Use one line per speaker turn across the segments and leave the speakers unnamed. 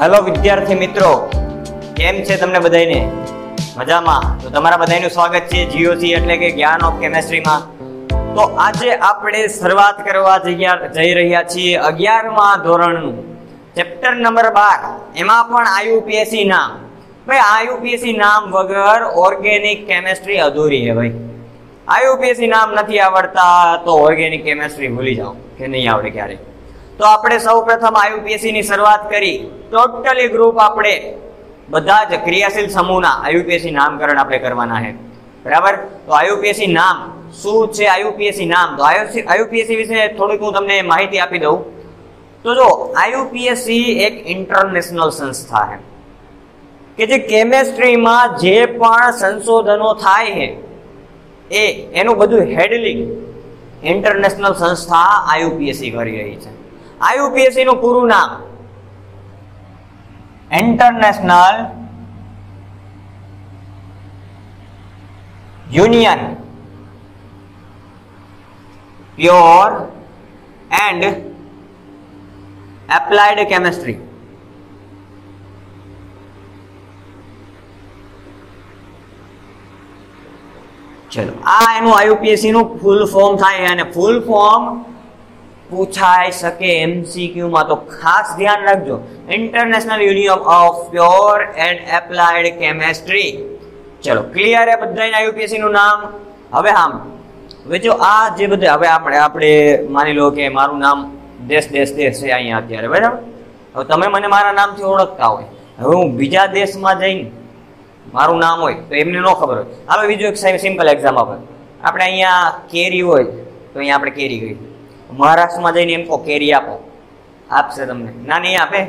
Hello વિદ્યાર્થી મિત્રો. કેમ છે તમને બધાને મજામાં? તો તમારા બધાનું સ્વાગત છે જીઓસી એટલે કે જ્ઞાન ઓફ કેમેસ્ટ્રીમાં. તો આજે આપણે શરૂઆત કરવા જઈ રહ્યા છીએ અગિયારમા ધોરણનું. ચેપ્ટર નંબર બાર. એમાં પણ આયુપીએસસી નામ. ભાઈ આયુપીએસસી નામ વગર ઓર્ગેનિક કેમેસ્ટ્રી અધૂરી છે ભાઈ. આયુપીએસસી નામ નથી આવડતા તો ઓર્ગેનિક કેમેસ્ટ્રી ભૂલી જાઓ, કે નહીં આવડે ક્યારેય. તો આપણે સૌ પ્રથમ આયુપીએસસી ની શરૂઆત કરી. ટોટલી ગ્રુપ આપણે બધા જ ક્રિયાશીલ સમૂહના આયુપીએસસી નામકરણ આપણે કરવાના છે. બરાબર? તો આયુપીએસસી નામ શું છે? આયુપીએસસી નામ? તો આયુપીએસસી વિશે થોડીક હું તમને માહિતી આપી દઉં. તો જો આયુપીએસસી એક ઇન્ટરનેશનલ સંસ્થા છે. કે જે કેમેસ્ટ્રીમાં જે પણ સંશોધનો થાય છે, એ, એનું બધું હેડલિંગ ઇન્ટરનેશનલ સંસ્થા આયુપીએસસી કરી રહી છે. આયુપીએસસી નું પૂરું નામ. International union pure and applied chemistry ચલો, આ એનું આયુપીએસસી નું ફૂલ ફોર્મ થાય અને ફૂલ ફોર્મ પૂછાઈ શકે એમસીક્યુ માં તો ખાસ ધ્યાન રાખજો. International union of pure and applied chemistry ચલો ક્લિયર હે બધાને યુપીએસસી નું નામ. હવે આમ, હવે જો આ જે બધે, હવે આપણે આપણે માની લો કે મારું નામ દેશ દેશ દેશ છે અહીંયા અત્યારે, બરાબર? હવે તમે મને મારા નામથી ઓળખતા હોય. હવે હું બીજા દેશમાં જઈને મારું નામ હોય, તો એમને ન ખબર હોય. હવે બીજું એક સિમ્પલ એક્ઝામ આપે આપણે અહીંયા કેરી હોય, તો અહીંયા આપણે કેરી ગઈ મહારાષ્ટ્રમાં જઈને એમ કહો, કેરી આપો. આપશે તમને. ના, નહીં આપે.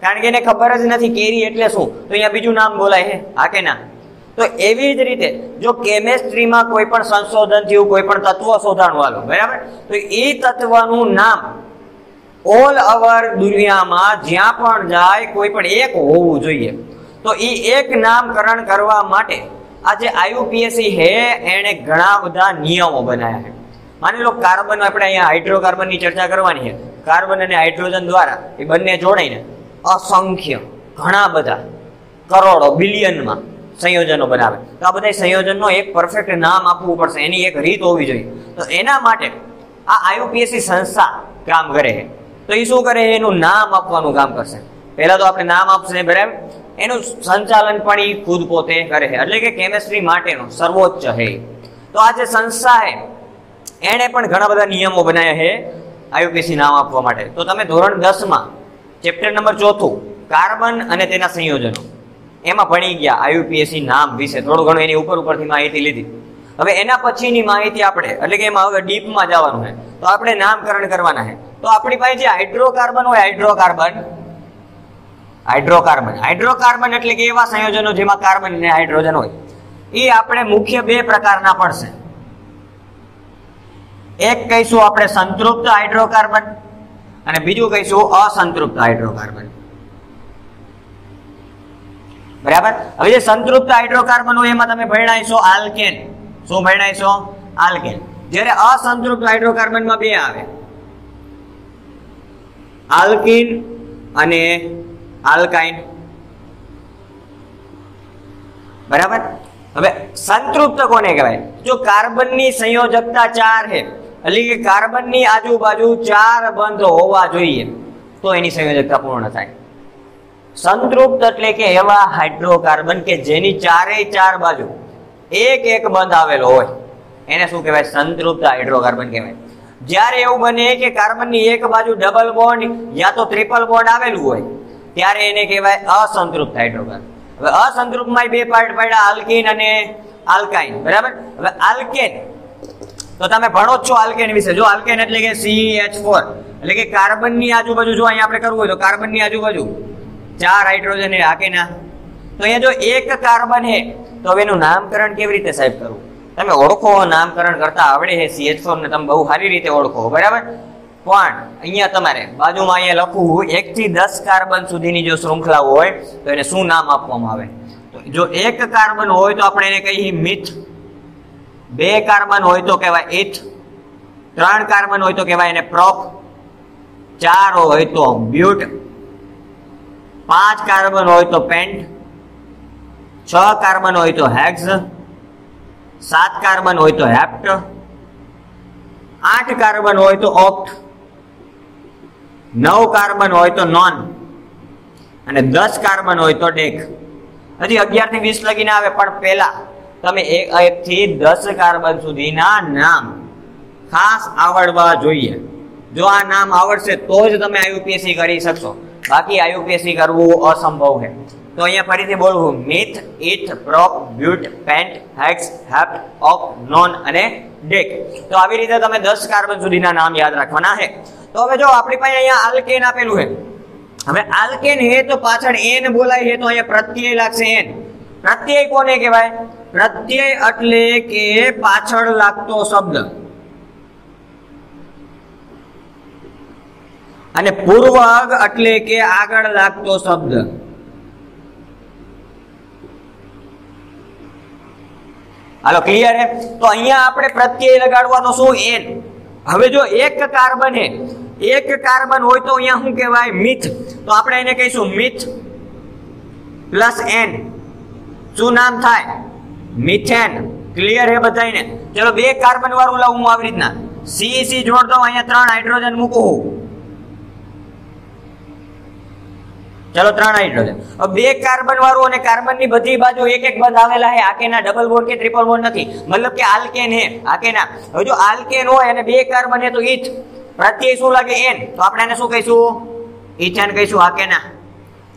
કારણ કે એને ખબર જ નથી કેરી એટલે શું? તો અહીંયા બીજું નામ બોલાય છે હા કે ના? તો એવી જ રીતે, જો કેમેસ્ટ્રીમાં કોઈ પણ સંશોધન થયું, કોઈ પણ તત્વ શોધાણું વાળું બરાબર? તો એ તત્વનું નામ ઓલ અવર દુનિયામાં જ્યાં પણ જાય, કોઈ પણ એક હોવું જોઈએ. તો એ એક નામકરણ કરવા માટે આ જે આયુપીએસસી છે એણે ઘણા બધા નિયમો બનાવ્યા છે. માની લો કાર્બન આપણે અહીંયા હાઇડ્રોકાર્બનની ચર્ચા કરવાની છે. કાર્બન અને હાઇડ્રોજન દ્વારા એ બંને જોડાઈને અસંખ્ય, ઘણા બધા કરોડો, બિલિયનમાં સંયોજનો બનાવે. તો આ બધા સંયોજનનો એક પરફેક્ટ નામ આપવું પડશે. એની એક રીત હોવી જોઈએ. તો એના માટે આ આયુપીએસસી સંસ્થા કામ કરે છે. તો એ શું કરે એનું નામ આપવાનું કામ કરશે. પહેલા તો આપણે નામ આપશે બરાબર એનું સંચાલન પણ એ ખુદ પોતે કરે છે. એટલે કે કેમેસ્ટ્રી માટેનું સર્વોચ્ચ છે. તો આ જે સંસ્થા છે એણે પણ ઘણા બધા નિયમો બનાવ્યા છે આયુપીએસસી નામ આપવા માટે. તો તમે ધોરણ દસમાં ચેપ્ટર નંબર ચોથું, કાર્બન અને તેના સંયોજનો, એમાં ભણી ગયા આયુપીએસસી નામ વિશે. થોડું ઘણું એની ઉપર ઉપરથી માહિતી લીધી. હવે એના પછીની માહિતી આપણે, એટલે કે એમાં હવે ડીપમાં જવાનું છે, તો આપણે નામકરણ કરવાના છે. તો આપણી પાસે જે હાઇડ્રોકાર્બન હોય હાઇડ્રોકાર્બન હાઇડ્રોકાર્બન. હાઇડ્રોકાર્બન એટલે કે એવા સંયોજનો જેમાં કાર્બન અને હાઇડ્રોજન હોય. એ આપણે મુખ્ય બે પ્રકારના પડશે એક કહીશું આપણે સંતૃપ્ત હાઇડ્રોકાર્બન અને બીજું કહીશું અસંતૃપ્ત હાઇડ્રોકાર્બન. બરાબર? હવે જે સંતૃપ્ત હાઇડ્રોકાર્બન હોય એમાં તમે ભણાવીશો આલ્કેન. શું ભણાવીશો આલ્કેન. જ્યારે અસંતૃપ્ત હાઇડ્રોકાર્બનમાં બે આવે. આલ્કિન અને આલ્કાઇન. બરાબર? હવે સંતૃપ્ત કોને કહેવાય? જો કાર્બનની સંયોજકતા ચાર છે એટલે કે કાર્બનની આજુબાજુ ચાર બંધ હોવા જોઈએ. તો એની સંયોજકતા પૂર્ણ થાય. સંતૃપ્ત એટલે કે એવા હાઇડ્રોકાર્બન કે જેની ચારેય ચાર બાજુ એક એક બંધ આવેલો હોય. એને શું કહેવાય? સંતૃપ્ત હાઇડ્રોકાર્બન કહેવાય. જ્યારે એવું બને કે કાર્બનની એક બાજુ ડબલ બોન્ડ યા તો ટ્રિપલ બોન્ડ આવેલું હોય, ત્યારે એને કહેવાય અસંતૃપ્ત હાઇડ્રોકાર્બન. હવે અસંતૃપ્તમાં બે પાર્ટ પડ્યા આલ્કિન અને આલ્કાઇન બરાબર? હવે આલ્કેન તો તમે ભણો જ છો આલ્કેન વિશે. જો આલ્કેન એટલે કે CH4 એટલે કે કાર્બનની આજુબાજુ જો અહીંયા આપણે કરવું હોય તો કાર્બનની આજુબાજુ. ચાર હાઇડ્રોજન એ હાકે ના તો અહીંયા જો એક કાર્બન હે, તો હવે એનું નામકરણ કેવી રીતે સાહેબ કરવું? તમે ઓળખો, નામકરણ કરતા આવડે છે CH4 ને તમે બહુ સારી રીતે ઓળખો, બરાબર? પણ અહીંયા તમારે બાજુમાં અહીંયા લખવું, એક થી દસ કાર્બન સુધીની જો શૃંખલા હોય, તો એને શું નામ આપવામાં આવે? તો જો એક કાર્બન હોય તો આપણે એને કહીએ મિથ. બે કાર્બન હોય તો કહેવાય ઇથ ત્રણ કાર્બન હોય તો કહેવાય એને પ્રોપ ચાર હોય તો બ્યુટ પાંચ કાર્બન હોય તો પેન્ટ છ કાર્બન હોય તો હેક્સ સાત કાર્બન હોય તો હેપ્ટ આઠ કાર્બન હોય તો ઓક્ટ નવ કાર્બન હોય તો નોન અને દસ કાર્બન હોય તો ડેક હજી અગિયારથી વીસ લગીને આવે, પણ પહેલા તમે એક થી દસ કાર્બન સુધીના નામ ખાસ આવડવા જોઈએ. જો આ નામ આવડશે તો જ તમે આયુપીએસસી કરી શકશો. બાકી આયુપીએસસી કરવું અસંભવ છે. તો અહીંયા ફરીથી બોલવું meth eth prop but pent hex hept of non અને ડેક તો આવી રીતે તમે દસ કાર્બન સુધીના નામ યાદ રાખવાના છે. તો હવે જો આપણી પાસે અહીંયા આલ્કેન આપેલું છે. હવે આલ્કેન હે તો પાછળ એન બોલાય છે તો અહીંયા પ્રત્યય લાગશે એન પ્રત્યય કોને કહેવાય? પ્રત્યય એટલે કે પાછળ લાગતો શબ્દ. અને પૂર્વગ એટલે કે આગળ લાગતો શબ્દ. હાલો ક્લિયર હે? તો અહીંયા આપણે પ્રત્યય લગાડવાનો શું એન? હવે જો એક કાર્બન હે, એક કાર્બન હોય તો અહીંયા શું કહેવાય? મિથ. તો આપણે એને કહીશું મિથ પ્લસ એન. શું નામ થાય? મિથેન. ક્લિયર હે બધાને ચલો, બે કાર્બન વાળું લાવું હું આવી રીતના. સી સી જોડ દઉં અહીંયા ત્રણ હાઇડ્રોજન મૂકું ચલો, ત્રણ હાઇડ્રોજન બે કાર્બન વાળું અને કાર્બનની બધી બાજુ એક એક બંધ આવેલા છે. આકેના ડબલ બોન્ડ કે ટ્રિપલ બોન્ડ નથી. મતલબ કે આલ્કેન હે, આકેના. હવે જો આલ્કેન હોય અને બે કાર્બન હે તો ઇથ પ્રત્યય શું લાગે? એન તો આપણે એને શું કહીશું? ઇથેન કહીશું આકેના.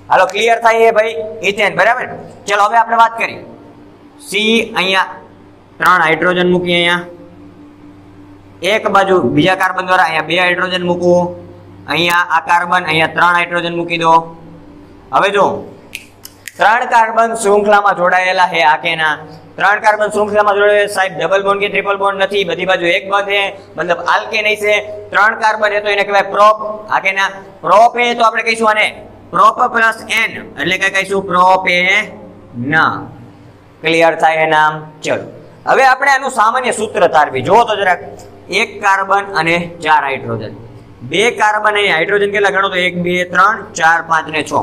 હાલો ક્લિયર થાય એ ભાઈ. ઇથેન બરાબર? ચલો, હવે આપણે વાત કરીએ. સી અહીંયા ત્રણ હાઇડ્રોજન મૂકીએ અહીંયા. એક બાજુ બીજા કાર્બન દ્વારા અહીંયા બે હાઇડ્રોજન મૂકવું. અહીંયા આ કાર્બન, અહીંયા ત્રણ હાઇડ્રોજન મૂકી દો. હવે જો, ત્રણ કાર્બન શૃંખલામાં જોડાયેલા છે આકેના ત્રણ કાર્બન શૃંખલામાં જોડાયેલા સાહેબ ડબલ બોન્ડ કે ટ્રિપલ બોન્ડ નથી. બધી બાજુ એક બંધ છે. મતલબ આલ્કેન છે. ત્રણ કાર્બન એ તો એને કહેવાય પ્રોપ. આકેના પ્રોપ એ તો આપણે કહીશું આને પ્રોપ પ્લસ એન. એટલે કે કહીશું પ્રોપ એ ના ક્લિયર થાય એ નામ? ચલો. હવે આપણે આનું સામાન્ય સૂત્ર તારવી. જુઓ તો જરાક. એક કાર્બન અને ચાર હાઇડ્રોજન. બે કાર્બન અહીં હાઇડ્રોજન કેટલા ગણો તો? એક, બે, ત્રણ, ચાર, પાંચ ને છ.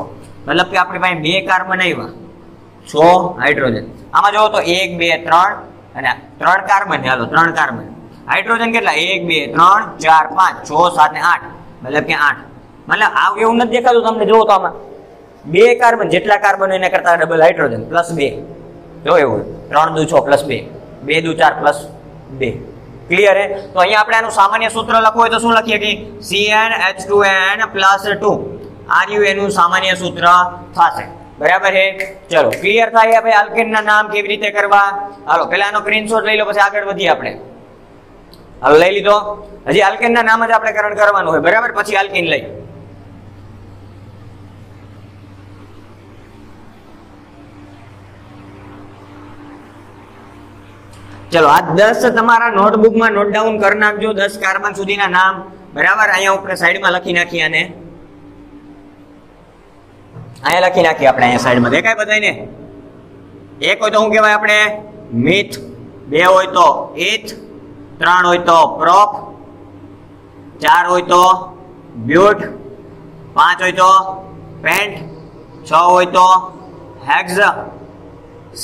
મતલબ કે આપણી પાસે બે કાર્બન આવ્યા. છ હાઇડ્રોજન. આમાં જોવો તો એક, બે, ત્રણ અને ત્રણ કાર્બન હાલો, ત્રણ કાર્બન. હાઇડ્રોજન કેટલા? એક, બે, ત્રણ, ચાર, પાંચ, છ, સાત ને આઠ. મતલબ કે આઠ. મતલબ આવું એવું નથી દેખાતું તમને? જોવો તો આમાં. બે કાર્બન, જેટલા કાર્બન એના કરતા ડબલ હાઇડ્રોજન, પ્લસ બે. જો એવું ત્રણ દુ છ પ્લસ બે. બે દુ ચાર પ્લસ બે. ક્લિયર હે? તો અહીંયા આપણે આનું સામાન્ય સૂત્ર લખવું હોય તો શું લખીએ કે Cn H2n પ્લસ ટુ આર્યુ એનું સામાન્ય સૂત્ર થશે. બરાબર છે ચલો ક્લિયર થાય ભાઈ આલ્કેન ના નામ કેવી રીતે કરવા? હાલો, પહેલા આનો સ્ક્રીનશોટ લઈ લો, પછી આગળ વધીએ આપણે. હાલો, લઈ લીધો? હજી આલ્કેન ના નામ જ આપણે કરણ કરવાનું હોય. બરાબર? પછી આલ્કેન લઈ. ચલો, આ દસ તમારા નોટબુકમાં નોટ ડાઉન કરી નાખજો. દસ કાર્બન સુધીના નામ. બરાબર? અહીંયા ઉપર સાઈડમાં લખી નાખીએ અને અહીંયા લખી નાખીએ આપણે અહીંયા સાઈડમાં દેખાય બધાને એક હોય તો શું કહેવાય આપણે? મિથ બે હોય તો ઇથ ત્રણ હોય તો પ્રોપ ચાર હોય તો બ્યુટ. પાંચ હોય તો પેન્ટ. છ હોય તો હેક્ઝ.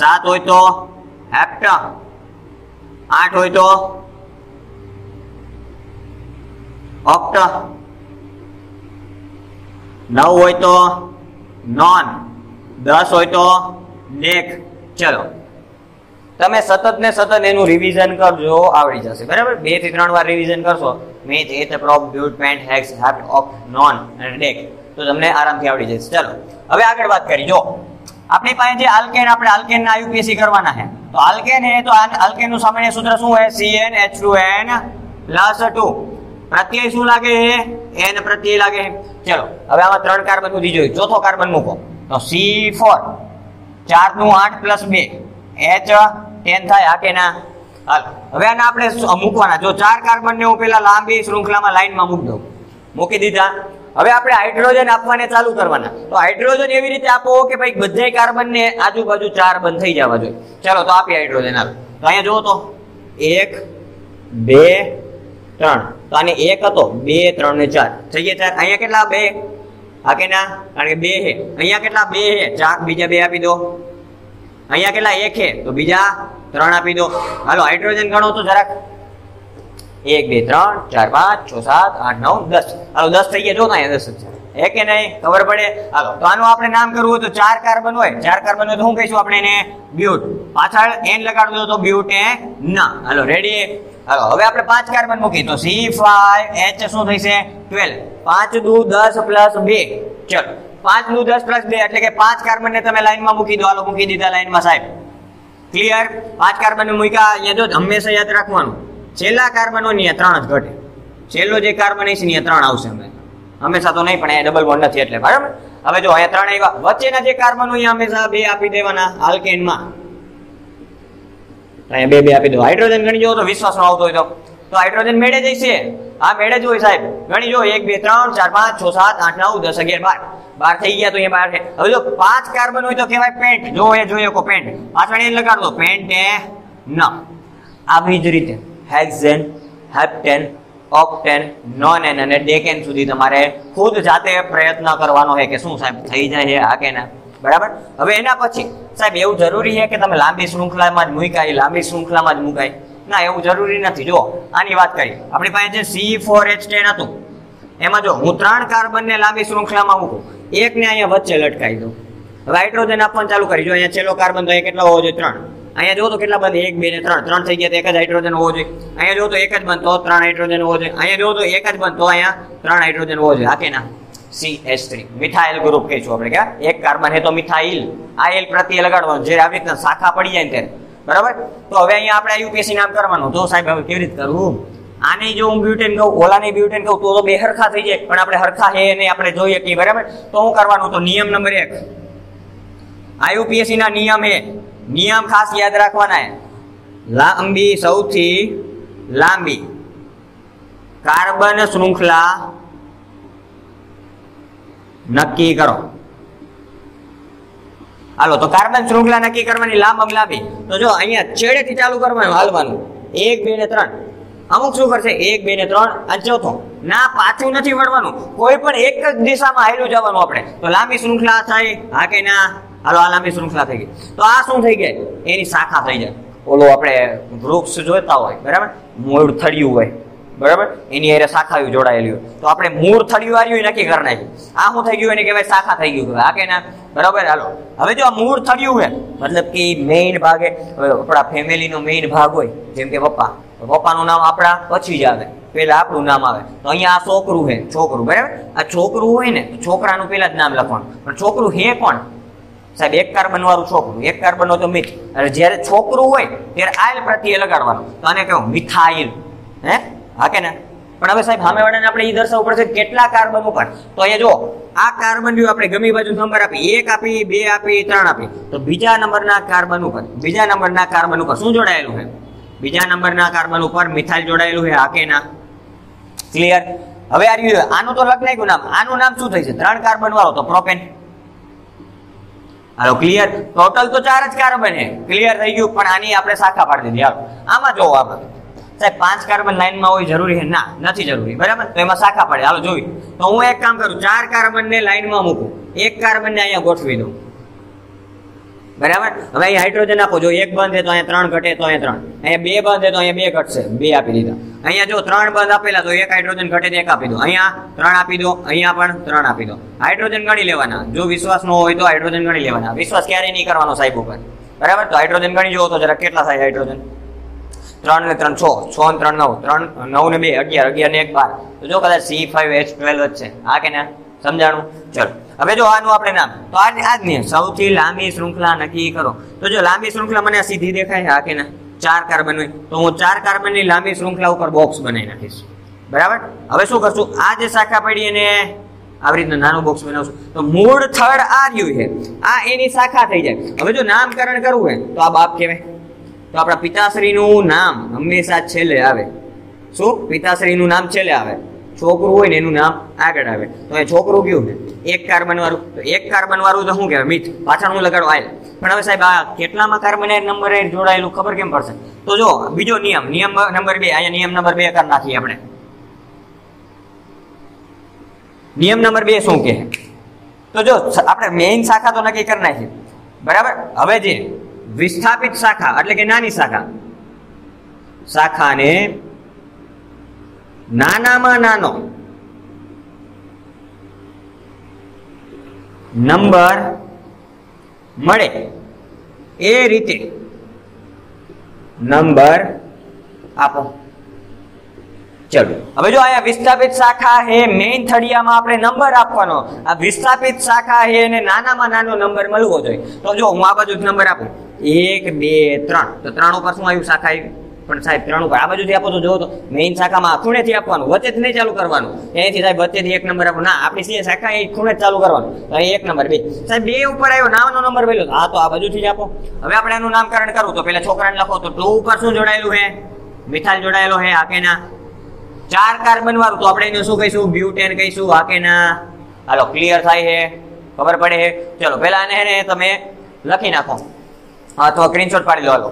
સાત હોય તો હેપ્ટ. આઠ હોય તો? ઓક્ટ નવ હોય તો નોન. દસ હોય તો ડેક ચલો. તમે સતત ને સતત એનું રિવિઝન કરજો, આવડી જશે. બરાબર? બેથી ત્રણ વાર રિવિઝન કરશો meth eth prop but pent hex hept of non અને ડેક તો તમને આરામથી આવડી જશે. ચલો. હવે આગળ વાત કરી જો આપણી પાસે જે આલ્કેન આપણે આલ્કેન ના આયુપીએસસી કરવાના છે. તો આલ્કેન હે તો આલ્કેનનું સામાન્ય સૂત્ર શું હોય? CnH2n પ્લસ 2 પ્રત્યય શું લાગે હે n પ્રત્યય લાગે હે ચલો, હવે આમાં ત્રણ કાર્બન સુધી જોયું ચોથો કાર્બન મૂકો. તો C4 4 નું આઠ પ્લસ બે. H ટેન થાય. આ કે ના હાલ. હવે આને આપણે મૂકવાના. જો ચાર કાર્બન ને હું પેલા લાંબી શૃંખલામાં લાઈનમાં મૂકી દઉં. મૂકી દીધા. હવે આપણે હાઇડ્રોજન આપવાને ચાલુ કરવાના. તો હાઇડ્રોજન એવી રીતે આપો કે ભાઈ બધા કાર્બન ને આજુબાજુ ચાર બંધ થઈ જવા જોઈએ. ચાલો, તો આપીએ હાઇડ્રોજન હાલ તો અહીંયા જુઓ તો, એક, બે, ત્રણ. તો આને એક હતો, બે, ત્રણ ને ચાર. થઈ ગયા ચાર. અહીંયા કેટલા? બે. હા કે ના કારણ કે બે હે. અહીંયા કેટલા? બે હે. ચાર. બીજા બે આપી દો. અહીંયા કેટલા? એક હે. તો બીજા ત્રણ આપી દો. હાલો, હાઇડ્રોજન ગણો તો જરાક. એક, બે, ત્રણ, ચાર, પાંચ, છ, સાત, આઠ, નવ, દસ. હાલો, દસ થઈ ગયા. જો ના દસ જ કે નહીં? ખબર પડે? હાલો, તો આનું આપણે નામ કરવું હોય તો ચાર કાર્બન હોય. ચાર કાર્બન હોય તો શું કહીશું આપણે એને? બ્યુટ. પાછળ એન લગાડવું દો તો બ્યુટ એ ના. હાલો રેડી હાલો, હવે આપણે પાંચ કાર્બન મૂકી તો સી ફાઈવ એચ શું થશે? ટ્વેલ્વ પાંચ દુ દસ પ્લસ બે. ચલો, પાંચ દુ દસ પ્લસ બે એટલે કે પાંચ કાર્બન ને તમે લાઈનમાં મૂકી દો. હાલો, મૂકી દીધા લાઈનમાં, સાહેબ. ક્લિયર પાંચ કાર્બન મૂક્યા. અહીંયા જો, હંમેશા યાદ રાખવાનું. છેલ્લા કાર્બનો ની ત્રણ જ ઘટે. છેલ્લો જે કાર્બન હશે ને ત્રણ આવશે હંમેશા. તો નહીં, પણ એ ડબલ બોન્ડ નથી એટલે, બરાબર? હવે જો અહીંયા ત્રણ આવ્યા, વચ્ચેના જે કાર્બનો અહીંયા હંમેશા બે આપી દેવાના, આલ્કેનમાં. અહીંયા બે બે આપી દો. હાઇડ્રોજન ગણી જો તો વિશ્વાસ આવતો હોય તો. હાઇડ્રોજન મેળે જઈશે હા મેળે જ હોય સાહેબ. ગણી જો એક, બે, ત્રણ, ચાર, પાંચ, છ, સાત, આઠ, નવ, દસ, અગિયાર, બાર. બાર થઈ ગયા તો એ બાર હવે જો પાંચ કાર્બન હોય તો કહેવાય પેન્ટ. જો એ જોઈએ કો પેન્ટ. પાછળ એ લગાડ દો. પેન્ટ એ ન. આવી જ રીતે. Hexane, heptane, octane nonane અને ડેકેન સુધી તમારે ખુદ જાતે પ્રયત્ન કરવાનો છે કે શું સાહેબ થઈ જાય છે, આ કે ના. બરાબર? હવે એના પછી, સાહેબ, એવું જરૂરી છે કે તમે લાંબી શૃંખલામાં જ મૂકાય, લાંબી શૃંખલામાં જ મુકાય. ના, એવું જરૂરી નથી. જો આની વાત કરીએ આપણી પાસે જે સી ફોર એચ ટેન હતું, એમાં જો હું ત્રણ કાર્બનને લાંબી શૃંખલામાં મૂકું, એકને અહીંયા વચ્ચે લટકાવી દઉં. હાઇડ્રોજન આપવાનું ચાલુ કરી. જો અહીંયા છેલ્લો કાર્બન તો એ કેટલો હોવો જોઈએ? ત્રણ. અહીંયા જો તો કેટલા બંધ? એક, બે ને ત્રણ. ત્રણ થઈ ગયા તો એક જ હાઇડ્રોજન હોવો જોઈએ. અહીંયા જો તો એક જ બંધ તો ત્રણ હાઇડ્રોજન હોવો જોઈએ. અહીંયા જો તો એક જ બંધ તો અહીંયા ત્રણ હાઇડ્રોજન હોવો જોઈએ. કે ના C H three methyl group કહીશું આપણે કે એક કાર્બન હે તો મિથાઇલ આ એલ પ્રત્યે લગાડવાનું જે આવી રીતના શાખા પડી જાય ત્યારે. બરાબર? તો હવે અહીંયા આપણે યુપીએસસી નામ કરવાનું. તો સાહેબ, હવે કેવી રીતે કરવું? આને જો હું બ્યુટેન કહું, ઓલાને બ્યુટેન કહું, તો બે હરખા થઈ જાય. પણ આપણે હરખા હે ને આપણે જોઈએ કે બરાબર? તો હું કરવાનું? તો નિયમ નંબર એક. આયુપીએસસી ના નિયમ હે નિયમ ખાસ યાદ રાખવાના હે લાંબી, સૌથી લાંબી. કાર્બન શૃંખલા નક્કી કરો. હાલો, તો કાર્બન શૃંખલા નક્કી કરવાની લાંબ લાંબી તો જો અહીંયા છેડેથી ચાલુ કરવાનું હાલવાનું. એક, બે ને ત્રણ. અમુક શું કરશે? એક, બે ને ત્રણ. આ ચોથો. ના, પાછું નથી વળવાનું. કોઈ પણ એક જ દિશામાં હાલ્યું જવાનું આપણે. તો લાંબી શૃંખલા થાય, હા કે ના? આ લાંબી શૃંખલા થઈ ગઈ. તો આ શું થઈ ગઈ? એની શાખા થઈ જાય. ઓલો આપણે વૃક્ષ જોતા હોય, બરાબર? મૂળ થળિયું હોય, બરાબર? એની અરે શાખાઓ જોડાયેલી હોય. તો આપણે મૂળ થળિયું આવ્યું નક્કી કરી નાખ્યું. આ શું થઈ ગયું? એને કહેવાય શાખા થઈ ગયું. આ કે ના? બરાબર? હાલો. હવે જો આ મૂળ થળિયું છે, મતલબ કે મેઇન ભાગે આપણા ફેમિલીનો મેઇન ભાગ હોય, જેમ કે પપ્પા. પપ્પાનું નામ આપણા પછી જ આવે. પેલા આપણું નામ આવે. તો અહીંયા આ છોકરું છે, છોકરું, બરાબર? આ છોકરું હોય ને છોકરાનું પેલા જ નામ લખવાનું. પણ છોકરું હે કોણ? સાહેબ, એક કાર્બન વાળું છોકરું એક કાર્બન તો મિથ જ્યારે છોકરું હોય, ત્યારે આયલ પ્રત્યે લગાડવાનું. તો આને કહ્યું મિથાઇલ. હે? હા કે ને? પણ હવે સાહેબ, સામે વાળાને આપણે એ દર્શાવવું પડશે કેટલા કાર્બન ઉપર તો અહીંયા જો આ કાર્બન રહ્યું આપણે ગમી બાજુ નંબર આપી. એક આપી, બે આપી, ત્રણ આપી. તો બીજા નંબરના કાર્બન ઉપર બીજા નંબરના કાર્બન ઉપર શું જોડાયેલું છે? બીજા નંબરના કાર્બન ઉપર મિથાઇલ જોડાયેલું છે. હા કે ના? ક્લિયર હવે આ રહ્યું આનું તો લખ નાખ્યું નામ. આનું નામ શું થઈ છે? ત્રણ કાર્બન વાળો તો પ્રોપેન હાલો ક્લિયર ટોટલ તો ચાર જ કાર્બન છે. ક્લિયર થઈ ગયું, પણ આની આપણે શાખા પાડી દીધી. હાલો, આમાં જોવો આપણે સાહેબ, પાંચ કાર્બન લાઈનમાં હોય જરૂરી છે? ના, નથી જરૂરી. બરાબર? તો એમાં શાખા પડે. હાલો જોઈ તો હું એક કામ કરું, ચાર કાર્બનને લાઈનમાં મૂકું. એક કાર્બનને અહીંયા ગોઠવી દઉં. બરાબર? હવે અહીં હાઇડ્રોજન આપો જો એક બંધ છે તો અહીંયા ત્રણ ઘટે તો અહીંયા ત્રણ. અહીંયા બે બંધ છે તો અહીંયા બે ઘટશે. બે આપી દીધા. અહીંયા જો ત્રણ બંધ આપેલા, તો એક હાઇડ્રોજન ઘટે તો એક આપી દો. અહીંયા ત્રણ આપી દો, અહીંયા પણ ત્રણ આપી દો. હાઇડ્રોજન ગણી લેવાના. જો વિશ્વાસ ન હોય તો હાઇડ્રોજન ગણી લેવાના. વિશ્વાસ ક્યારેય નહીં કરવાનો સાહેબ ઉપર. બરાબર? તો હાઇડ્રોજન ગણી જુઓ તો જરા કેટલા થાય હાઇડ્રોજન ત્રણ ને ત્રણ છ. છ ને ત્રણ નવ. ત્રણ નવ ને બે. અગિયાર. અગિયાર ને એક બાર. તો જો કદાચ સી ફાઈવ એચ ટ્વેલ્વ જ છે. હા કે ના સમજાણું? ચલો. હવે જો આનું આપણે નામ. તો આજ આ જ નિયમ. સૌથી લાંબી શૃંખલા નક્કી કરો. તો જો લાંબી શૃંખલા મને સીધી દેખાય હા કે ના? ચાર કાર્બન હોય. તો હું ચાર કાર્બનની લાંબી શૃંખલા ઉપર બોક્સ બનાવી નાખીશ. બરાબર? હવે શું કરશું? આ જે શાખા પડી એને આવી રીતના નાનું બોક્સ બનાવશું. તો મૂળ થડ આ રહ્યું છે. આ એની શાખા થઈ જાય. હવે જો નામકરણ કરવું હોય, તો આ બાપ કહેવાય. તો આપણા પિતાશ્રીનું નામ હંમેશા છેલ્લે આવે. શું? પિતાશ્રીનું નામ છેલ્લે આવે. છોકરું હોય ને એનું નામ આગળ આવે. તો એ છોકરું કયું ને એક કાર્બન વાળું તો એક કાર્બન વાળું તો શું કહેવાય? મિથ. પાછળ હું લગાડો આયલ પણ હવે સાહેબ, આ કેટલામાં કાર્બન નંબર જોડાયેલું ખબર કેમ પડશે? તો જો, બીજો નિયમ. નિયમ નંબર બે. અહીંયા નિયમ નંબર બે કરી નાખીએ આપણે. નિયમ નંબર બે શું કહે? તો જો આપણે મેઇન શાખા તો નક્કી કરી નાખી. બરાબર? હવે જે વિસ્થાપિત શાખા, એટલે કે નાની શાખા. શાખાને નાનામાં નાનો. નંબર મળે. એ રીતે નંબર આપો. ચલો. હવે જો અહીંયા વિસ્થાપિત શાખા હે મેઇન થળિયામાં આપણે નંબર આપવાનો. આ વિસ્થાપિત શાખા હે એને નાનામાં નાનો નંબર મળવો જોઈએ. તો જો હું આ બાજુ નંબર આપું. એક, બે, ત્રણ. તો ત્રણ ઉપર શું આવ્યું? શાખા આવી પણ સાહેબ ત્રણ આ બાજુથી આપો તો જો તો મેઇન શાખામાં ખૂણેથી આપવાનું, વચ્ચે જ નહીં ચાલુ કરવાનું. એથી સાહેબ, વચ્ચેથી એક નંબર આપો. ના, આપણી સી શાખા એ ખૂણે જ ચાલુ કરવાનું. તો એક નંબર, બે. સાહેબ, બે ઉપર આવ્યો નામનો નંબર મળ્યો હા, તો આ બાજુથી જ આપો. હવે આપણે એનું નામકરણ કરવું. તો પેલા છોકરાને લખો. તો ટુ ઉપર શું જોડાયેલું છે? મિથાલ જોડાયેલો હે હાકેના ચાર કાર્બન વાળું તો આપણે એને શું કહીશું? બ્યુટેન કહીશું, આ કે હાલો ક્લિયર થાય છે. ખબર પડે છે? ચલો, પેલા આને તમે લખી નાખો. હા, તો સ્ક્રીનશોટ પાડી લો, હાલો.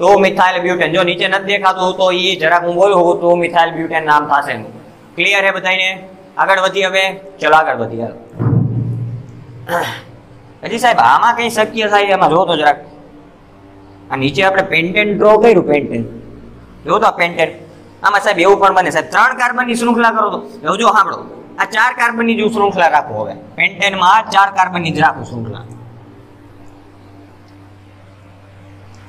તો મિથાઇલ બ્યુટેન. જો નીચે નથી દેખાતું, તો એ જરાક હું બોલું તો મિથાઇલ બ્યુટેન નામ થશે ક્લિયર હે બધાને આગળ વધી હવે. ચલો આગળ વધી હજી સાહેબ, આમાં કઈ શક્ય થાય એમાં? જો તો જરાક. આ નીચે આપણે પેન્ટેન ડ્રો કર્યું પેન્ટેન જો તો પેન્ટેન આમાં સાહેબ એવું પણ બને. સાહેબ, ત્રણ કાર્બનની શૃંખલા કરો તો. જો સાંભળો. આ ચાર કાર્બનની જો શૃંખલા રાખો હવે. પેન્ટેનમાં ચાર કાર્બનની જ રાખો શૃંખલા.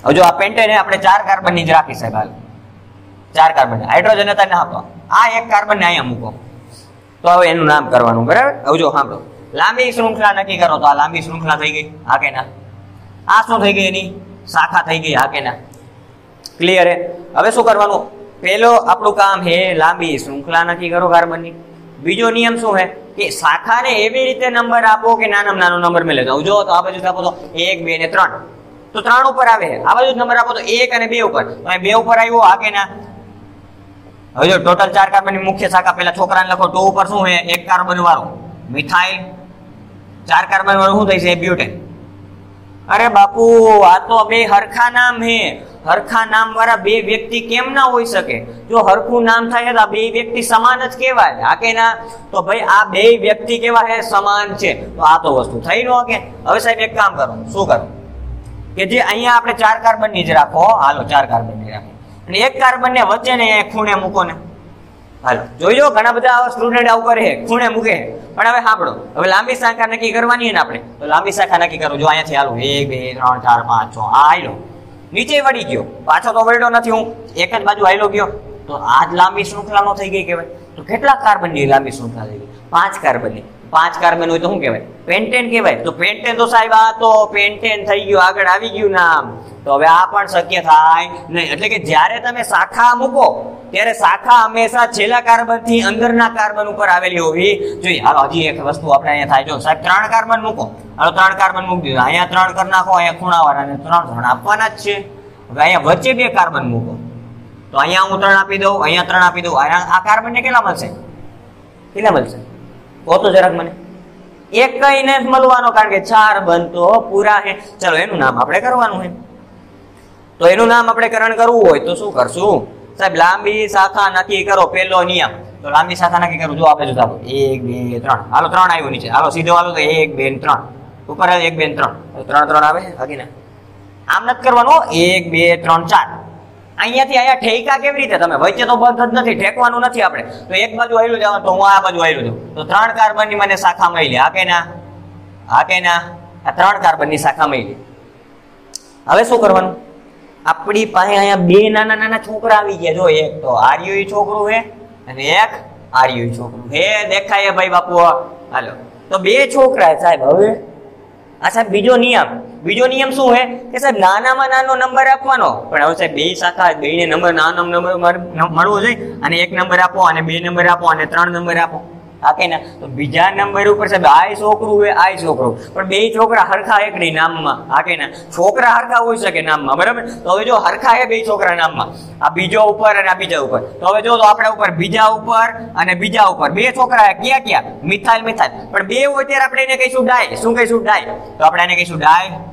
હવે જો આ પેન્ટેન આપણે ચાર કાર્બનની જ રાખી શકાય ચાર કાર્બન હાઇડ્રોજન હતા ના આપો. આ એક કાર્બન ને અહીંયા મૂકો. તો હવે એનું નામ કરવાનું, બરાબર? હવે જો સાંભળો. લાંબી શૃંખલા નક્કી કરો તો આ લાંબી શૃંખલા થઈ ગઈ, હા કે ના? આ શું થઈ ગઈ એની? શાખા થઈ ગઈ, હા કે ના? ક્લિયર હે? હવે શું કરવાનું? પેલો આપણું કામ હે લાંબી શૃંખલા નક્કી કરો કાર્બનની. બીજો નિયમ શું હે? કે શાખાને એવી રીતે નંબર આપો કે નાનામાં નાનો નંબર મેળવે જો તો આ બાજુ આપો તો એક, બે ને ત્રણ. તો ત્રણ ઉપર આવે. આ બાજુ નંબર આપો તો એક અને બે ઉપર. બે ઉપર આવ્યો, આ કે ના? હવે જો ટોટલ ચાર કાર્બનની મુખ્ય શાખા પેલા છોકરાને લખો, ટુ ઉપર શું હે એક કાર્બન વાળો. મિથાઈલ ચાર કાર્બન વાળું શું થઈ છે બ્યુટેન. અરે બાપુ, આ તો બે હરખા નામ હે. હરખા નામ વાળા બે વ્યક્તિ કેમ ના હોઈ શકે? જો હરખું નામ થાય તો આ બે વ્યક્તિ સમાન જ કહેવાય. આ કે ના? તો ભાઈ આ બે વ્યક્તિ કેવા હે સમાન છે. તો આ તો વસ્તુ થઈ નો કે હવે સાહેબ એક કામ કરો. શું કરો? કે જે અહીંયા આપણે ચાર કાર્બનની જ રાખો. હાલો, ચાર કાર્બનની રાખો. અને એક કાર્બન ને વચ્ચે ને ખૂણે મૂકો ને હાલો, જોઈ લો, ઘણા બધા સ્ટુડન્ટ આવું કરે છે. ખૂણે મૂકે. પણ હવે સાંભળો. હવે લાંબી શાખા નક્કી કરવાની ને આપણે? તો લાંબી શાખા નક્કી કરો. જો અહીંયાથી હાલો, એક, બે, ત્રણ, ચાર, પાંચ, છ, આ આયલો નીચે વળી ગયો. પાછો તો વળ્યો નથી હું. એક જ બાજુ આયલો ગયો. તો આ જ લાંબી શૃંખલાનો થઈ ગઈ કહેવાય. તો કેટલા કાર્બનની લાંબી શૃંખલા થઈ ગઈ? પાંચ કાર્બનની. પાંચ કાર્બન હોય તો શું કહેવાય? પેન્ટેન કહેવાય. તો પેન્ટેન તો સાહેબ આ તો પેન્ટેન થઈ ગયું, આગળ આવી ગયું નામ. તો હવે આ પણ શક્ય થાય નહીં. એટલે કે જ્યારે તમે શાખા મૂકો, ત્યારે શાખા હંમેશા છેલ્લા કાર્બનથી અંદરના કાર્બન ઉપર આવેલી હોવી જોઈએ. હાલો, હજી એક વસ્તુ આપણે અહીંયા થાય. જો, સાહેબ, ત્રણ કાર્બન મૂકો. હાલો, ત્રણ કાર્બન મૂકી દીધું. અહીંયા ત્રણ કરી નાખો, અહીંયા ખૂણાવાળાને ત્રણ ત્રણ આપવાના જ છે. હવે અહીંયા વચ્ચે બે કાર્બન મૂકો. તો અહીંયા હું ત્રણ આપી દઉં, અહીંયા ત્રણ આપી દઉં. આ કાર્બન ને કેટલા મળશે? કેટલા મળશે? કહો તો જરાક મને. એક ને મળવાનો કારણ કે ચાર બનતો પૂરા હે. ચલો, એનું નામ આપણે કરવાનું હે. તો એનું નામ આપણે કરણ કરવું હોય તો શું કરશું? સાહેબ, લાંબી શાખા નક્કી કરો પેલો નિયમ. તો લાંબી શાખા નક્કી કરું, જો આપણે જોતા. એક, બે, ત્રણ. હાલો, ત્રણ આવ્યું નીચે. હાલો, સીધો હાલો તો એક, બે ત્રણ. ઉપર એક, બે ત્રણ. ત્રણ ત્રણ આવે બાકી ના આમ નથી કરવાનું એક, બે, ત્રણ, ચાર. અહીંયાથી અહીંયા ઠેકા કેવી રીતે? તમે વચ્ચે તો બંધ જ નથી, ઠેકવાનું નથી આપણે. તો એક બાજુ આવેલું જવાનું તો હું આ બાજુ આવેલું છું. તો ત્રણ કાર્બનની મને શાખા મળી. હા કે ના હા કે ના આ ત્રણ કાર્બનની શાખા મળી. હવે શું કરવાનું? આપણી પાસે અહીંયા બે નાના નાના છોકરા આવી ગયા. જો એક તો આર્યુ છોકરું હે અને એક આર્યુ છોકરું હે દેખાય ભાઈ બાપુ હાલો. તો બે છોકરા સાહેબ, હવે. આ સાહેબ, બીજો નિયમ. બીજો નિયમ શું હે કે સાહેબ, નાનામાં નાનો નંબર આપવાનો. પણ હવે સાહેબ, બે શાખા, બેને નંબર નાનો નંબર મળવો જોઈએ? અને એક નંબર આપો, અને બે નંબર આપો, અને ત્રણ નંબર આપો. હા કે ના? તો બીજા નંબર ઉપર સાહેબ, આય છોકરું હોય આય છોકરું. પણ બે છોકરા હરખા એક નહીં નામમાં. હા કે ના? છોકરા હરખા હોઈ શકે નામમાં, બરાબર? તો હવે જો હરખા હે બે છોકરા નામમાં. આ બીજો ઉપર અને આ બીજા ઉપર. તો હવે જો આપણા ઉપર બીજા ઉપર અને બીજા ઉપર. બે છોકરા ક્યાં ક્યાં? Methyl methyl. પણ બે હોય ત્યારે આપણે એને કહીશું ડાય. શું કહીશું? ડાય. તો આપણે એને કહીશું ડાય.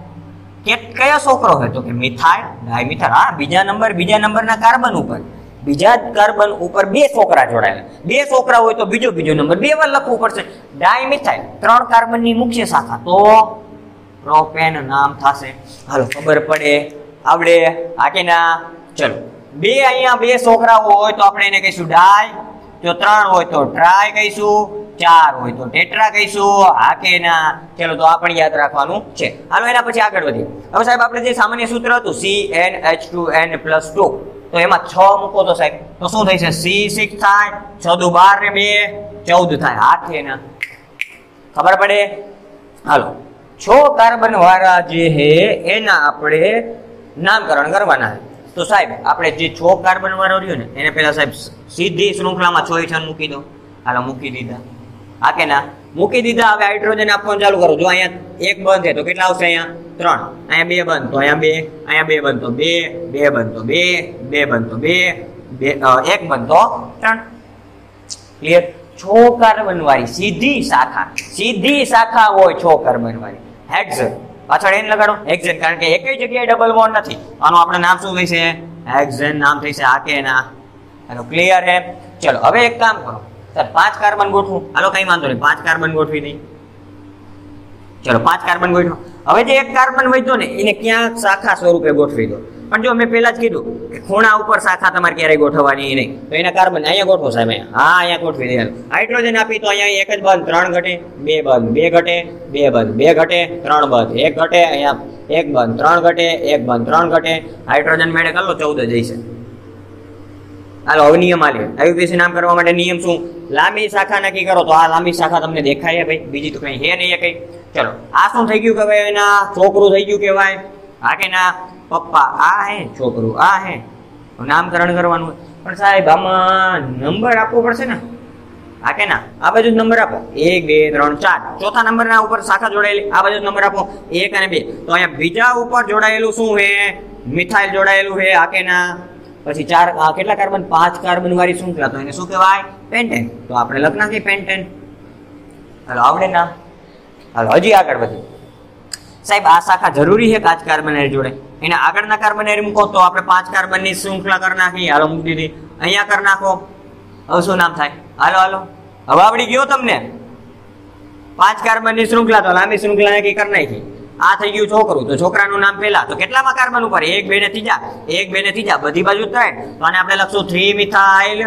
કયો છોકરો હોય તો કે મિથાઇલ ડાય મિથાઇલ હા, બીજા નંબર, બીજા નંબરના કાર્બન ઉપર. બીજા કાર્બન ઉપર બે છોકરા જોડાયેલા. બે છોકરા હોય તો બીજો બીજો નંબર. બે વાર લખવું પડશે. ડાયમિથાઇલ ત્રણ કાર્બનની મુખ્ય શાખા. તો પ્રોપેન નામ થશે. હાલો, ખબર પડે. આવડે. આ કે ના ચલો. બે અહીંયા બે છોકરાઓ હોય તો આપણે એને કહીશું ડાય. જો ત્રણ હોય તો ટ્રાય કહીશું. ચાર હોય તો ટેટ્રા કહીશું, હાકેના, ચલો તો આ પણ યાદ રાખવાનું છે. હાલો, એના પછી આગળ વધીએ. હવે સાહેબ, આપણે જે સામાન્ય સૂત્ર હતું C n H two n plus two તો એમાં છ મૂકો તો સાહેબ, તો શું થઈ છે સી સિક્સ થાય, છ દુ બાર ને બે, ચૌદ થાય. હાથ એના. ખબર પડે? હાલો. છ કાર્બન વાળા જે હે, એના આપણે નામકરણ કરવાના છે. તો સાહેબ, આપણે જે છ કાર્બન વાળો રહ્યો ને, એને પહેલા સાહેબ, સીધી શૃંખલામાં છ ઇથન મૂકી દો. હાલો, મૂકી દીધા. હા કે ના? મૂકી દીધા, હવે હાઇડ્રોજન આપવાનું ચાલુ કરો. જો અહીંયા એક બંધ છે, તો કેટલા આવશે અહીંયા? ત્રણ. અહીંયા બે બંધ. તો અહીંયા બે અહીંયા બે બંધ. તો બે બે બંધ. બે બે બંધ. બે બે એક બંધ. ત્રણ. ક્લિયર છો કાર્બન સીધી શાખા. સીધી શાખા હોય છો કાર્બન વાળી પાછળ એને લગાડો. હેક્ઝન કારણ કે એક જગ્યાએ ડબલ બોન્ડ નથી. આનું આપણે નામ શું થશે? હેક્ઝન નામ થશે. આ કે ના? ક્લિયર હે ચલો, હવે એક કામ કરો. સર, પાંચ કાર્બન ગોઠવું. હાલો, કઈ વાંધો નહીં. પાંચ કાર્બન ગોઠવી દઈ ચલો, પાંચ કાર્બન ગોઠવો. હવે જે એક કાર્બન વધ્યો ને, એને ક્યાં શાખા સ્વરૂપે ગોઠવી દો? પણ જો મેં પહેલા જ કીધું કે ખૂણા ઉપર શાખા તમારે ક્યારેય ગોઠવવાની નહીં. તો એના કાર્બન અહીંયા ગોઠવો, સાહેબ હા, અહીંયા ગોઠવી દે. હાઇડ્રોજન આપી તો અહીંયા એક જ બંધ. ત્રણ ઘટે, બે બંધ. બે ઘટે, બે બંધ. બે ઘટે, ત્રણ બંધ. એક ઘટે, અહીંયા એક બંધ. ત્રણ ઘટે, એક બંધ. ત્રણ ઘટે, હાઇડ્રોજન મેળે કરો ચૌદ જઈશે હાલો, હવે નિયમ આલે. આયુપીએસસી નામ કરવા માટે નિયમ શું? લાંબી શાખા નક્કી કરો તો આ લાંબી શાખા તમને દેખાય ભાઈ. બીજી તો કઈ હે નહીં કંઈ. ચલો, આ શું થઈ ગયું કે ભાઈ એના છોકરું થઈ ગયું કહેવાય. હા કે ના પપ્પા. આ હે છોકરું. આ હે. નામકરણ કરવાનું. પણ સાહેબ, આમાં નંબર આપવો પડશે ને? હા કે ના આ બાજુ નંબર આપો. એક, બે, ત્રણ, ચાર. ચોથા નંબરના ઉપર શાખા જોડાયેલી. આ બાજુ નંબર આપો. એક અને બે. તો અહીંયા બીજા ઉપર જોડાયેલું શું હે? મિથાઇલ જોડાયેલું હે. આ કે ના પછી ચાર કેટલા કાર્બન? પાંચ કાર્બન વાળી શૃંખલા. તો એને શું કહેવાય? પેન્ટેન. તો આપણે લખ નાખી પેન્ટેન. હાલો, આવડે ના? હાલો, હજી આગળ વધીએ. સાહેબ, આ શાખા જરૂરી છે કાચ કાર્બન જોડે? એને આગળના કાર્બન મૂકો, તો આપણે પાંચ કાર્બનની શૃંખલા કરી નાખી હાલો, મૂકી દીધી. અહીંયા કરી નાખો. હવે શું નામ થાય? હાલો હાલો. હવે આવડી ગયો તમને? પાંચ કાર્બનની શૃંખલા તો લાંબી શૃંખલા નક્કી કરી નાખી. આ થઈ ગયું છોકરું. તો છોકરાનું નામ પહેલા. તો કેટલામાં કાર્બન ઉપર? એક, બે ને ત્રીજા. એક, બે ને ત્રીજા. બધી બાજુ ત્રણ. તો આને આપણે લખશું થ્રી મિથાઇલ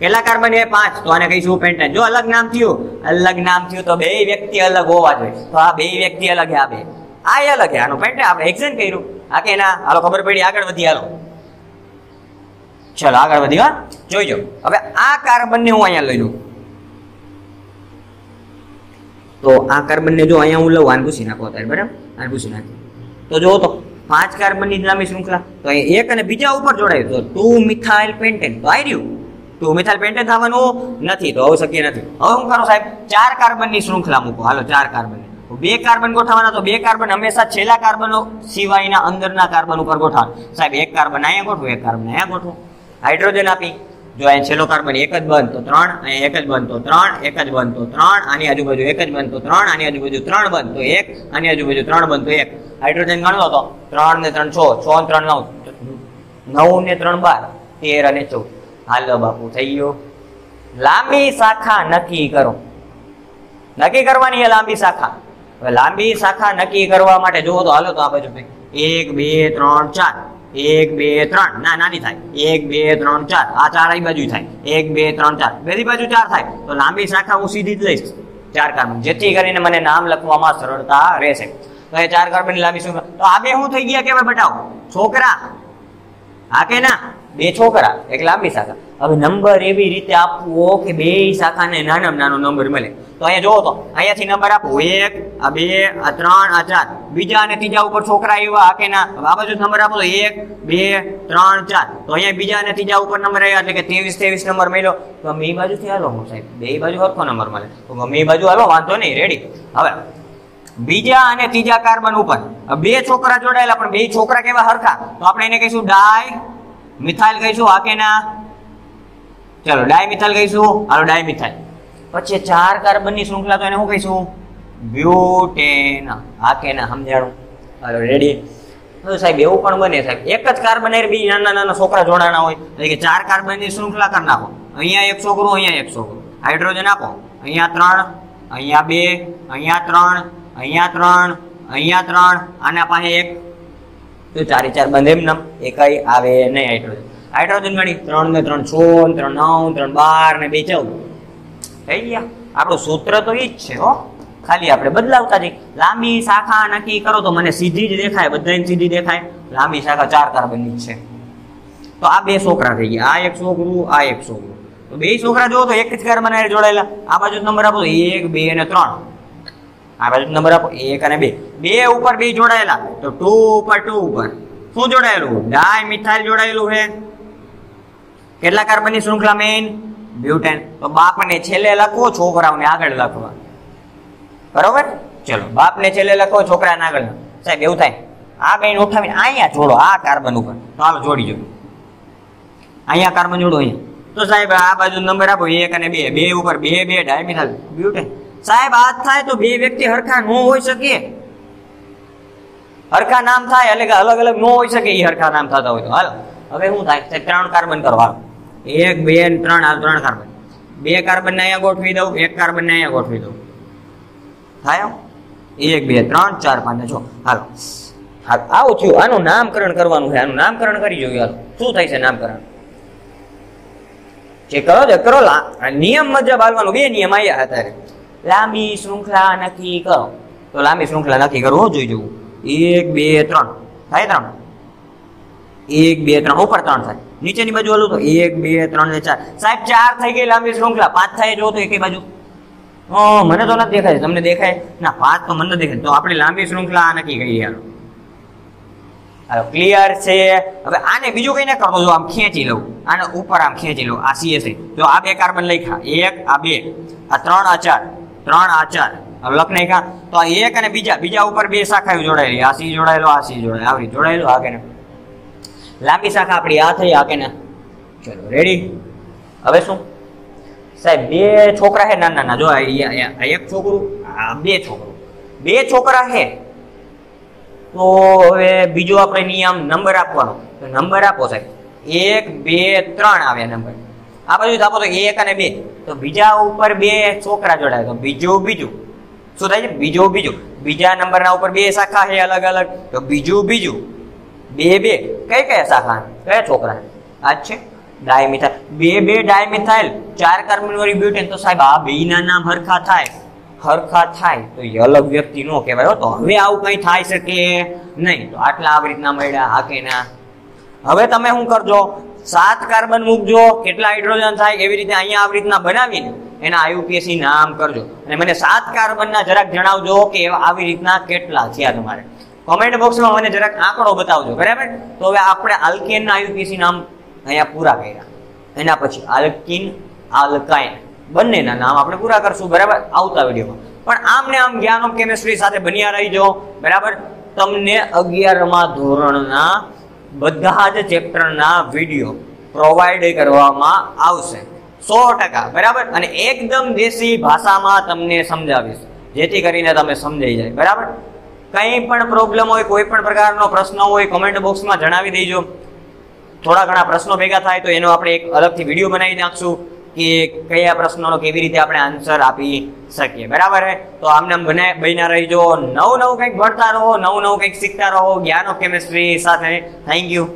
કેટલા કાર્બન એ? પાંચ. તો આને કહીશું પેન્ટેન જો અલગ નામ થયું, અલગ નામ થયું તો બે વ્યક્તિ અલગ હોવા જોઈએ. તો આ બે વ્યક્તિ અલગ આ બે. આ એ અલગ આનો પેન્ટેન આપણે એક્સચેન્જ કર્યું. આ કે ના હાલો ખબર પડી, આગળ વધી, હાલો. ચલો, આગળ વધી, હા. જોઈજો હવે આ કાર્બનને હું અહીંયા લઈ લઉં. તો આ કાર્બનને જો અહીંયા હું લઉં, આને નાખો અત્યારે, બરાબર? આને નાખી. તો જો તો, પાંચ કાર્બનની લાંબી શૃંખલા. તો અહીંયા એક અને બીજા ઉપર જોડાયું. તો ટુ મિથાઇલ પેન્ટેન તો આવી રહ્યું. ટુ મિથાઇલ પેન્ટેન થવાનું નથી, તો હવે શક્ય નથી. હવે હું કરો સાહેબ? ચાર કાર્બનની શૃંખલા મૂકો. હાલો, ચાર કાર્બન બે કાર્બન ગોઠવવાના તો બે કાર્બન હંમેશા છેલ્લા કાર્બનો સિવાયના અંદરના કાર્બન ઉપર ગોઠવાના. સાહેબ, એક કાર્બન અહીંયા ગોઠવો, એક કાર્બન અહીંયા ગોઠવો. હાઇડ્રોજન આપી. જો અહીંયા છેલ્લો કાર્બન એક જ બનતો ત્રણ અહીંયા એક જ બનતો ત્રણ, એક જ બનતો ત્રણ, આની આજુબાજુ એક જ બનતો ત્રણ, આની આજુબાજુ ત્રણ બંધ, તો એક, આની આજુબાજુ ત્રણ બનતો એક. હાઇડ્રોજન ગણવો તો ત્રણ ને ત્રણ છ છ ને ત્રણ નવ નવ ને ત્રણ બાર, તેર અને ચૌદ. હાલો બાપુ, થઈ ગયો. લાંબી શાખા નક્કી કરો. નક્કી કરવાની એ લાંબી શાખા. હવે લાંબી શાખા નક્કી કરવા માટે જુઓ તો હાલો તો આ બાજુ એક, બે, ત્રણ, ચાર. એક, બે, ત્રણ. ના, નાની થાય. એક, બે, ત્રણ, ચાર. આ ચાર આવી બાજુ થાય. એક, બે, ત્રણ, ચાર. બેરી બાજુ ચાર થાય. તો લાંબી શાખા હું સીધી જ લઈશ. ચાર કાર્બન જેથી કરીને મને નામ લખવામાં સરળતા રહેશે. તો એ ચાર કાર્બન લાંબી શું તો આ બે શું થઈ ગયા કેવાય બતાવો. છોકરા. હા કે ના? બે છોકરા. એક લાંબી શાખા. હવે નંબર એવી રીતે આપવો કે બે શાખાને નાનામાં નાનો નંબર મળે. તો અહીંયા જોવો તો, અહીંયાથી નંબર આપો. એક, આ બે, આ ત્રણ, આ ચાર. બીજા અને ત્રીજા ઉપર છોકરા એવા કે ના? આ બાજુ નંબર આપો તો એક, બે, ત્રણ, ચાર. તો અહીંયા બીજા અને ત્રીજા ઉપર નંબર આવ્યા, એટલે કે ત્રેવીસ ત્રેવીસ નંબર મળ્યો. ગમે એ બાજુથી હાલો હું સાહેબ. બે બાજુ સરખો નંબર મળે. તો ગમે એ બાજુ હાલો, વાંધો નહીં રેડી હવે, બીજા અને ત્રીજા કાર્બન ઉપર. બે છોકરા જોડાયેલા, પણ બે છોકરા કેવા હરખા? તો આપણે એને કહીશું, ડાય. મિથાઇલ કહીશું હાકેના ચલો ડાયમિથાલ કહીશું આનો ડાયમિથાઇલ પછી ચાર કાર્બનની શૃંખલા તો એને શું કહીશું? બ્યુટેન. આ કે ના, સમજાણું? હાલો રેડી સાહેબ, એવું પણ બને સાહેબ. એક જ કાર્બન બી નાના નાના છોકરા જોડાણા હોય, એટલે કે ચાર કાર્બનની શૃંખલા કરી નાખો. અહીંયા એક છોકરું, અહીંયા એક છોકરું. હાઇડ્રોજન આપો. અહીંયા ત્રણ, અહીંયા બે, અહીંયા ત્રણ અહીંયા ત્રણ અહીંયા ત્રણ, આના પાસે એક. તો ચારે ચાર બંધ એમ નામ. એકાઈ આવે નહીં હાઇડ્રોજન. હાઇડ્રોજન ગણી ત્રણ ને ત્રણ સોળ ત્રણ નવ ત્રણ બાર ને બે ચૌદ. થઈ ગયા. આપણું સૂત્ર તો એ જ છે હો. ખાલી આપણે બદલાવતા જઈએ. લાંબી શાખા નક્કી કરો તો મને સીધી જ દેખાય બધાને સીધી દેખાય. લાંબી શાખા ચાર કાર્બનની જ છે. તો આ બે છોકરા થઈ ગયા. આ એક છોકરું આ એક છોકરું. તો બે છોકરા જોવો તો એક જ કાર્બન જોડાયેલા. આ બાજુ નંબર આપો એક બે અને ત્રણ. આ બાજુ નંબર આપો એક અને બે. બે ઉપર બે જોડાયેલા. તો ટુ ઉપર ટુ ઉપર. શું જોડાયેલું? ડાય મિથાઇલ જોડાયેલું છે. કેટલા કાર્બનની શૃંખલા મેઇન બ્યુટેન. તો બાપને છેલ્લે લખો, છોકરાઓને આગળ લખવા. બરોબર? ચલો, બાપને છેલ્લે લખો, છોકરાને આગળ સાહેબ, એવું થાય. આ બેન ઉઠાવીને અહીંયા જોડો, આ કાર્બન ઉપર. હાલો, જોડી જોડો. અહીંયા કાર્બન જોડો અહીંયા. તો સાહેબ, આ બાજુ નંબર આપો, એક અને બે. બે ઉપર બે બે ડાયમિથાલ બ્યુટેન. સાહેબ, આ થાય તો બે વ્યક્તિ હરખા ન હોઈ શકે હરખા નામ થાય એટલે કે અલગ અલગ ન હોઈ શકે એ હરખા નામ થતા હોય તો. હાલ, હવે શું થાય? સાહેબ, ત્રણ કાર્બન કરો, હાલો. એક, બે ત્રણ, આ ત્રણ કાર્બન બે કાર્બન ને અહીંયા ગોઠવી દઉં, એક કાર્બન ને અહીંયા ગોઠવી દઉં. થાય? એક, બે, ત્રણ, ચાર, પાંચ જો, હાલો. હાલ આવું થયું. આનું નામકરણ કરવાનું છે. આનું નામકરણ કરી જોઈએ હાલો. શું થાય છે નામકરણ? જે કરો છો કરો. નિયમ મુજબ હાલવાનું. બે નિયમ આવ્યા અત્યારે લાંબી શૃંખલા નક્કી કરો. તો લાંબી શૃંખલા નક્કી કરવું જોઈ જવું એક, બે, ત્રણ. થાય ત્રણ? એક, બે, ત્રણ. ઉપર ત્રણ થાય. નીચેની બાજુ હાલું તો એક, બે, ત્રણ ને ચાર. સાહેબ, ચાર થઈ ગઈ લાંબી શૃંખલા. પાંચ થાય જો તો એક બાજુ. મને તો નથી દેખાય. તમને દેખાય? ના, પાંચ તો મને દેખાય. તો આપણી લાંબી શૃંખલા આ નક્કી કરી હાલો. ક્લિયર છે. હવે આને બીજું કઈ ના કરતો જો આમ ખેંચી લઉં. આને ઉપર આમ ખેંચી લઉં. આ સીએસ જો આ બે કાર્બન લખ્યા. એક, આ બે. આ ત્રણ, આ ચાર. ત્રણ, આ ચાર. લખ નાખ્યા. તો આ એક અને બીજા. બીજા ઉપર બે શાખાઓ જોડાયેલી. આ સી જોડાયેલો, આ સી જોડાયેલો. આવી જોડાયેલો, આ કે લાંબી શાખા આપણી આ થઈ આ કે ના? ચલો રેડી હવે શું? સાહેબ, બે છોકરા હે નાના નાના. જો એક છોકરું, આ બે છોકરું. બે છોકરા હે તો હવે બીજો આપણે નિયમ નંબર આપવાનો. તો નંબર આપો સાહેબ. એક, બે, ત્રણ આવ્યા નંબર આ બાજુ આપો તો એક અને બે. તો બીજા ઉપર બે છોકરા જોડાય. તો બીજું બીજું. શું થાય છે? બીજું બીજું. બીજા નંબરના ઉપર બે શાખા છે અલગ અલગ. તો બીજું બીજું. બે બે. કઈ કયા શાખા કયા છોકરા? આ છે? ડાયમિથાઇલ બે બે ડાયમિથાઇલ ચાર કાર્બન વાળી બ્યુટેન તો સાહેબ, આ બેયના નામ હરખા થાય. હરખા થાય. તો એ અલગ વ્યક્તિ નો કહેવાય. તો હવે આવું કઈ થાય શકે? નહીં. તો આટલા આવી રીતના મળ્યા. આ કે ના હવે તમે શું કરજો? સાત કાર્બન મૂકજો. કેટલા હાઇડ્રોજન થાય? એવી રીતે અહીંયા આવી રીતના બનાવીને એના આયુપીએસી નામ કરજો. અને મને સાત કાર્બનના જરાક જણાવજો કે આવી રીતના કેટલા થયા તમારે. કોમેન્ટ બોક્સમાં મને જરાક આંકડો બતાવજો, બરાબર? તો હવે આપણે આલ્કેનના આયુપીસી નામ અહીંયા પૂરા કર્યા. એના પછી આલ્કિન, આલ્કાઇન, બંનેના નામ આપણે પૂરા કરશું, બરાબર? આવતા વિડીયોમાં. પણ આમ ને આમ જ્ઞાન ઓફ કેમેસ્ટ્રી સાથે બન્યા રહીજો, બરાબર? તમને અગિયારમા ધોરણના બધા જ ચેપ્ટરના વીડિયો પ્રોવાઈડ કરવામાં આવશે. સો ટકા, બરાબર? અને એકદમ દેશી ભાષામાં તમને સમજાવીશ. જેથી કરીને તમે સમજાઈ જાય, બરાબર? કંઈ પણ પ્રોબ્લેમ હોય, કોઈ પણ પ્રકારનો પ્રશ્ન હોય કોમેન્ટ બોક્સમાં જણાવી દેજો. થોડા ઘણા પ્રશ્નો ભેગા થાય તો એનો આપણે એક અલગથી વીડિયો બનાવી નાખશું કે કયા પ્રશ્નોનો કેવી રીતે આપણે આન્સર આપી શકીએ. બરાબર તો આમને બને, બન્યા રહીજો. નવું નવું કંઈક ભણતા રહો, નવું નવું કંઈક શીખતા રહો. જ્ઞાન ઓફ કેમેસ્ટ્રી સાથે. Thank you